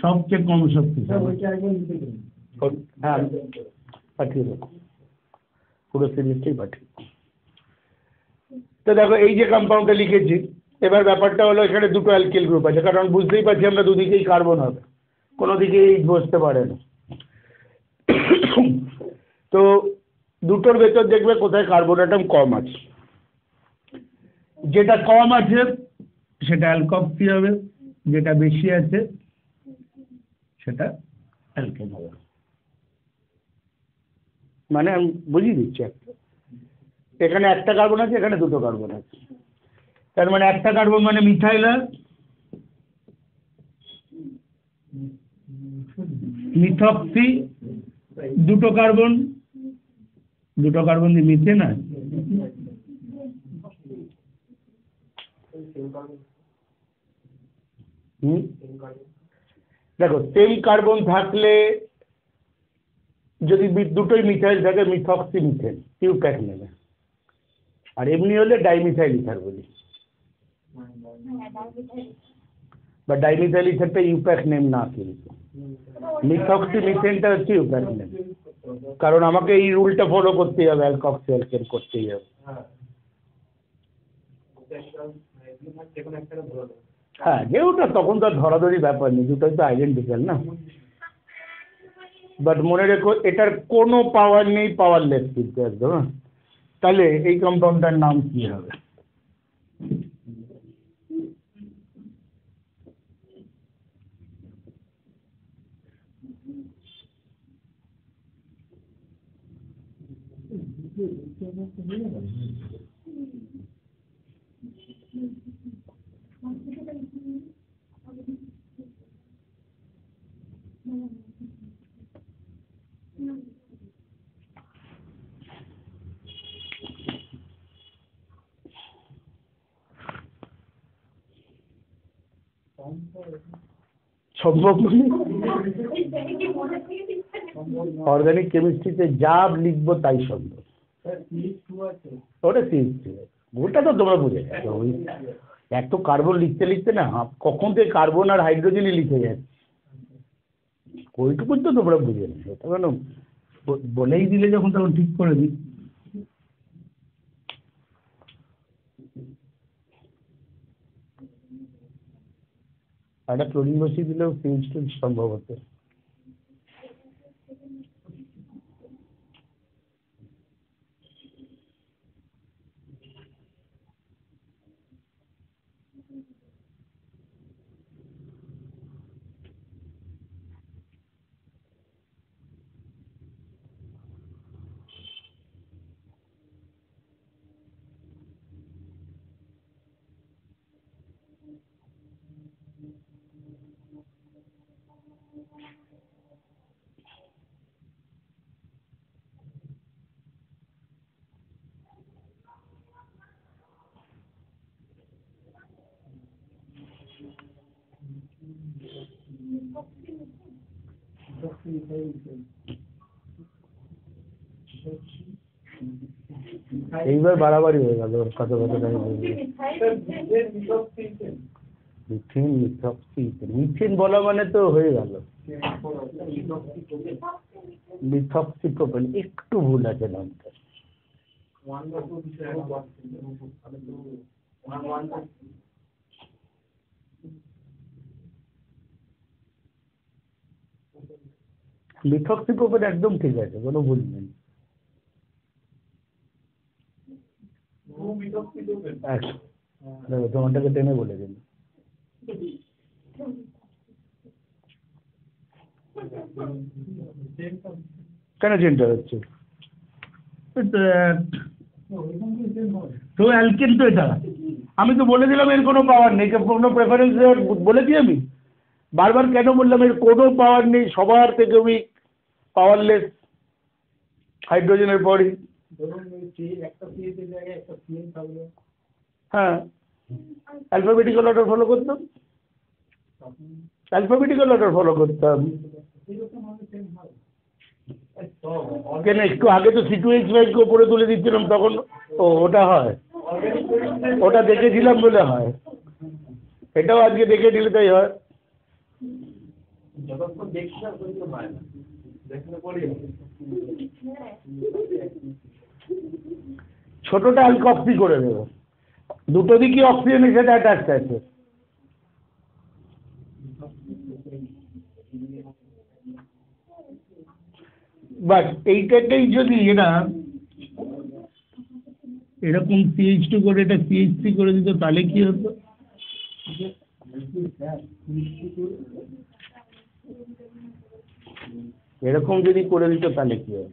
সবচেয়ে কম শক্তিশালী হ্যাঁ পাঠিয়ে দেবো পুরো সিরিজটাই পাঠিয়ে। তো দেখো এই যে কম্পাউন্ডটা লিখেছি এবার ব্যাপারটা হলো এখানে দুটো অ্যালকিল গ্রুপ আছে কারণ বুঝতেই পারছি আমরা দুদিকেই কার্বন হবে কোনো দিকেই বসতে পারে না। তো দুটোর ভেতর দেখবে কোথায় কার্বন অ্যাটম কম আছে। যেটা কম আছে, সেটা অ্যালকক্সি হবে? যেটা বেশি আছে, সেটা অ্যালকেন হবে। মানে আমি বুঝিয়ে দিচ্ছি একটা। এখানে একটা কার্বন আছে, এখানে দুটো কার্বন আছে। তার মানে একটা কার্বন মানে মিথাইল মিথক্সি দুটো কার্বন দুটো কার্বন দিয়ে মিথেন আছে হুম? দেখো সেম কার্বন থাকলে যদি মি- দুটোই মিথাইল থাকে মিথক্সি মিথেন টিউপ্যাক নেবে আর এমনি হলে ডাইমিথাইল ইথার বলি। বা ডাইমিথাইল ইথারটা ইউপ্যাক নেম না কিন্তু। মিথক্সি মিথেনটা হচ্ছে ইউপ্যাক নেম কারণ আমাকে এই রুলটা ফলো করতেই হবে অ্যালকক্সি অ্যালকেন করতেই হবে। হ্যাঁ। যেহেতু তখন তো আর ধরাধরি ব্যাপার নেই দুটোই তো আইডেন্টিক্যাল না? বাট মনে রেখো এটার কোনো পাওয়ার নেই পাওয়ারলেস কিন্তু একদম হ্যাঁ? তাহলে এই কম্পাউন্ডটার নাম কি হবে? সম্ভব অর্গানিক কেমিস্ট্রিতে যা লিখব তাই সম্ভব। ওটা সিএসটি ওটা তো তোমরা বুঝে গেছো। ওই এত কার্বন লিখতে লিখতে না কখন থেকে কার্বন আর হাইড্রোজেনই লিখে যাচ্ছে। ওইটুকুন তো তোমরা বুঝে ওটা কেন? বলেই দিলে যখন তখন ঠিক করে দিই। একটা ক্লোরিন বসিয়ে দিলেও সিএইচ সম্ভব হতো। এইবার বাড়াবাড়ি হয়ে গেল ওর কত টাকা মিথেন মিথক্সি মিথেন বলা মানে তো হয়ে গেল। মিথক্সি প্রোপেন একটু ভুল আছে নামটা মিথক্সি প্রোপেন একদম ঠিক আছে কোনো ভুল নেই। তোমারটাকে টেনে বলে দিন। কেন চেনটা হচ্ছে? তো অ্যালকেন তো এটা। আমি তো বলে দিলাম এর কোনো পাওয়ার নেই কোনো প্রেফারেন্স বলেছি আমি? বারবার কেন বললাম এর কোনো পাওয়ার নেই? সবার থেকে উইক পাওয়ারলেস হাইড্রোজেনের পরই। হ্যাঁ। অ্যালফাবেটিক্যাল অর্ডার ফলো করতাম। অ্যালফাবেটিক্যাল অর্ডার ফলো করতাম। কেন একটু আগে তো ফাইভকে ওপরে তুলে দিচ্ছিলাম তখন? ও ওটা হয়। ওটা দেখেছিলাম বলে হয়। এটাও আজকে দেখে দিলে তাই হয়। ছোটটা অ্যালকক্সি করে দেবো দুটো দিকই অক্সিজেনের সাথে অ্যাটাচ আছে। বাট এইটাকেই যদি এরা এরকম সিএইচ টু করে এটা সিএইচ থ্রি করে দিত, তাহলে কি হতো? এরকম যদি করে দিত, তাহলে কি হতো?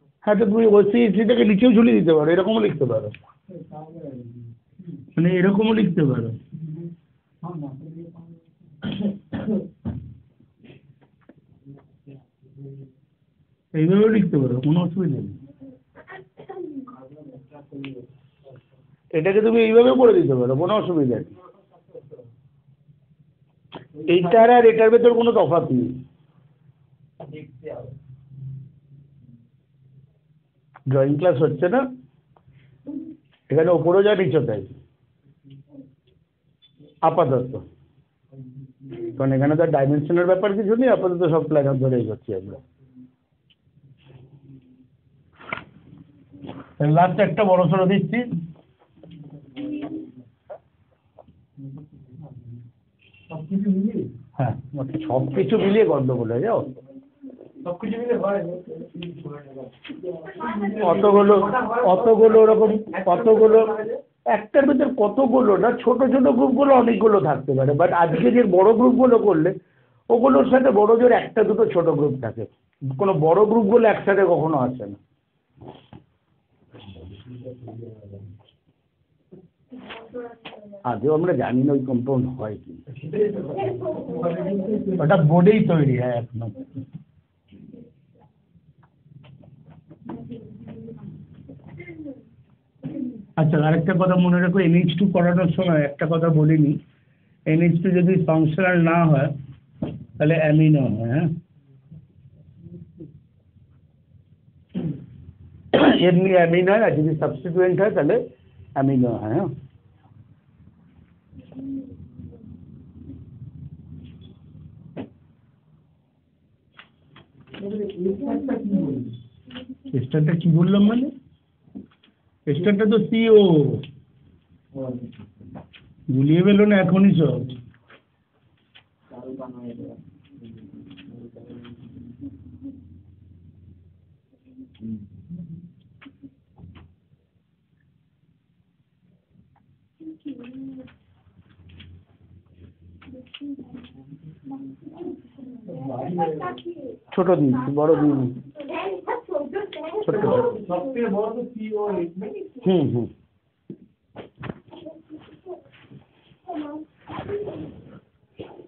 হ্যাঁ তো তুমি ওই সিটাকে নিচেও ঝুলিয়ে দিতে পারো, এরকমও লিখতে পারো। মানে এরকমও লিখতে পারো। এইভাবেও লিখতে পারো, কোনো অসুবিধা নেই। এটাকে তুমি এইভাবে করে দিতে পারো, কোনো অসুবিধা নেই। এইটার আর এটার ভেতর কোনো তফাৎ নেই। ড্রয়িং ক্লাস হচ্ছে না? এখানে ওপরেও যা নিচে তাই। আপাতত। কারণ এখানে তো ডাইমেনশনের ব্যাপার কিছু নেই আপাতত সব প্ল্যানার ধরেই করছি আমরা। লাস্ট একটা বড় সড়ো দিচ্ছি। হ্যাঁ। সব কিছু মিলিয়ে গন্ডগোল হয়ে যাও। অতগুলো অতগুলো ওরকম কতগুলো একটার ভিতর কতগুলো না ছোট ছোট গ্রুপগুলো অনেকগুলো থাকতে পারে বাট আজকে যে বড় গ্রুপগুলো করলে ওগুলোর সাথে বড় জোর একটা দুটো ছোট গ্রুপ থাকে। কোনো বড় গ্রুপগুলো একসাথে কখনো আসে না। আজও আমরা জানি না ওই কম্পাউন্ড হয় কি ওটা বোর্ডেই তৈরি হয় এখনও আচ্ছা আরেকটা কথা মনে রাখো এনএইচ টু করানোর সময় একটা কথা বলিনি। এনএইচ টু যদি ফাংশনাল না হয় তাহলে অ্যামিনো হয় হ্যাঁ? এমনি অ্যামিনো হয় আর যদি সাবস্টিটুয়েন্ট হয় তাহলে অ্যামিনো হয় হ্যাঁ? কি বললাম মানে? স্টারটা তো সিও গুলিয়ে পেল না এখনই সব। ছোট দিন বড় দিইনি ছোট সবথেকে বড় তো সিও হুম হুম।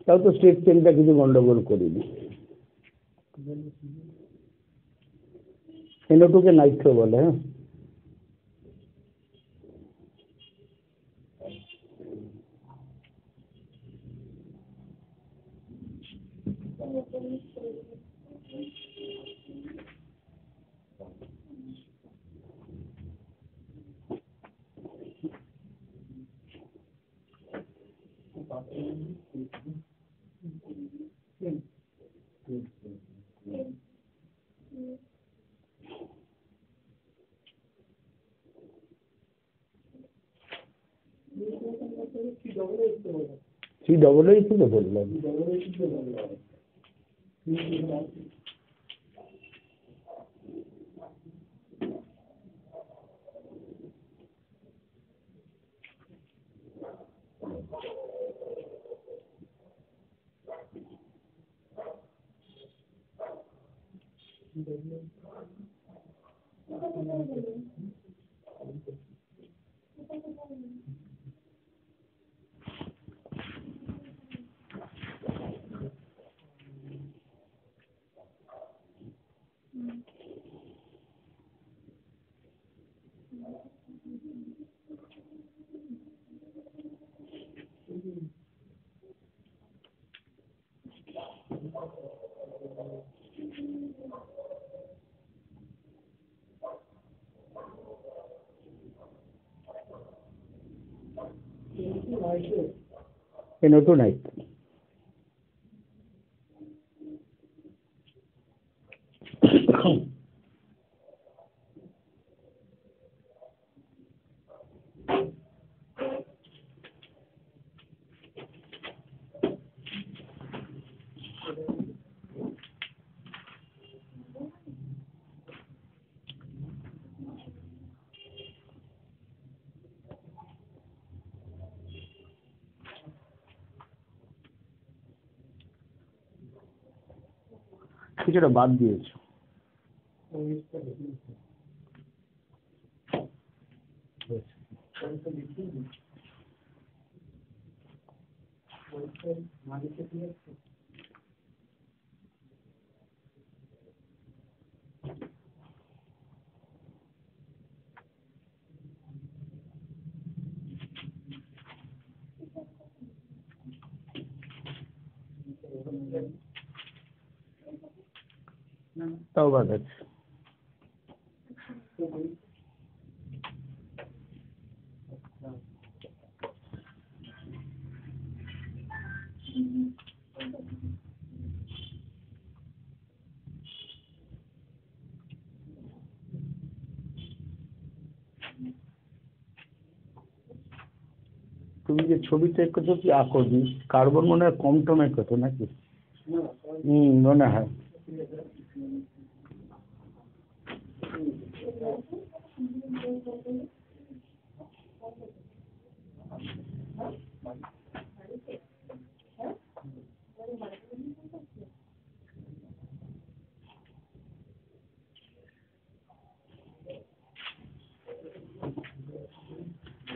তাও তো স্টেট চেনটা কিছু গন্ডগোল করিনি। এনোটুকে নাইট্রো বলে হ্যাঁ? ഡബിൾ എയ്റ്റ് ഡബിൾ അല്ലേ you know, tonight. কিছুটা বাদ দিয়েছ। apartment. তুমি যে ছবি চেক করছ কি আকর্ষণ? কার্বন মনে হয় কম টমে করছ নাকি? হম মনে হয়।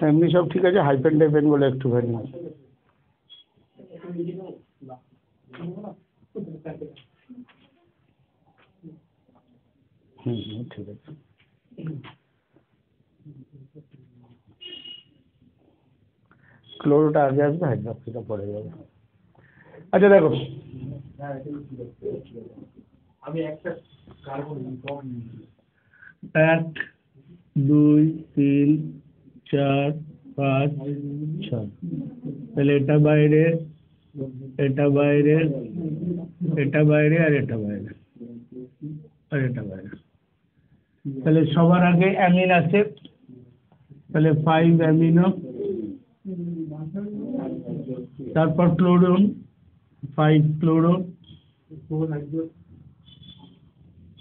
এমনি সব ঠিক আছে হাইপেন টাইপেনগুলো একটুখানি হুম হুম ঠিক আছে। ক্লোরোটা আগে আসবে হাইড্রক্সিটা পরে যাবে। আচ্ছা দেখো। আমি একটা কার্বন এক দুই তিন চার, পাঁচ, ছয়। তাহলে এটা বাইরে এটা বাইরে এটা বাইরে আর এটা বাইরে। আর এটা বাইরে। তাহলে সবার আগে অ্যামিন আছে। তাহলে ফাইভ অ্যামিনো। তারপর ক্লোরোন ফাইভ ক্লোরো।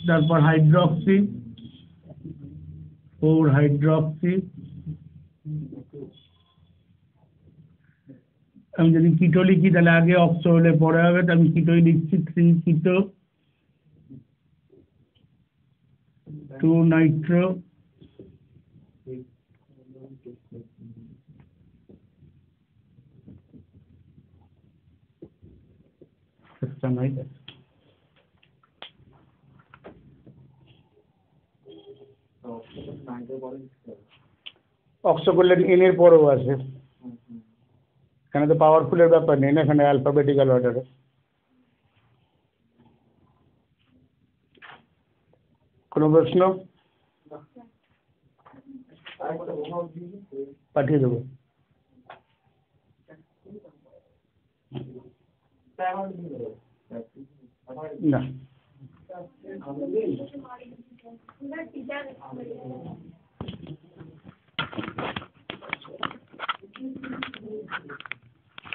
তারপর হাইড্রক্সি ফোর হাইড্রক্সি আমি যদি কিটো লিখি তাহলে আগে অক্সো হলে পরে হবে তো আমি কিটোই লিখছি থ্রি কিটো। টু নাইট্রো নাইট অক্সো করলে এন এর পরেও আছে। क्या पवरफुल बेपर नीने अलफाबेटिकल आर्डर को प्रश्न पठिए